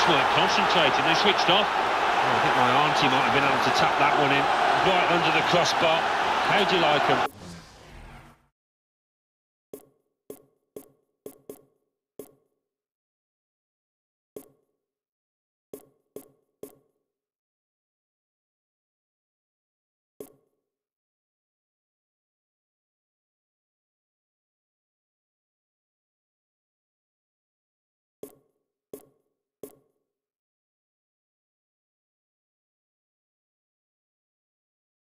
just weren't concentrating, they switched off. Oh, I think my auntie might have been able to tap that one in, right under the crossbar. How do you like them?